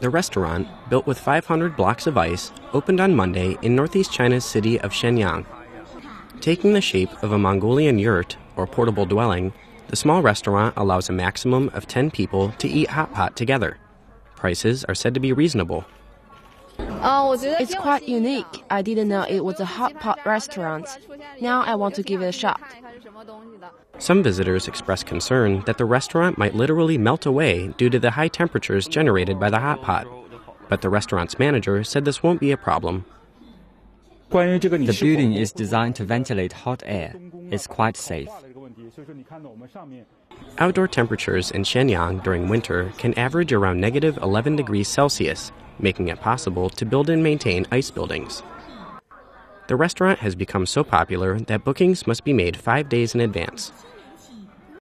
The restaurant, built with 500 blocks of ice, opened on Monday in northeast China's city of Shenyang. Taking the shape of a Mongolian yurt, or portable dwelling, the small restaurant allows a maximum of 10 people to eat hot pot together. Prices are said to be reasonable. Oh, oh, it's quite unique. I didn't know it was a hot pot restaurant. Now I want to give it a shot. Some visitors express concern that the restaurant might literally melt away due to the high temperatures generated by the hot pot. But the restaurant's manager said this won't be a problem. The building is designed to ventilate hot air. It's quite safe. Outdoor temperatures in Shenyang during winter can average around negative 11 degrees Celsius, making it possible to build and maintain ice buildings. The restaurant has become so popular that bookings must be made five days in advance.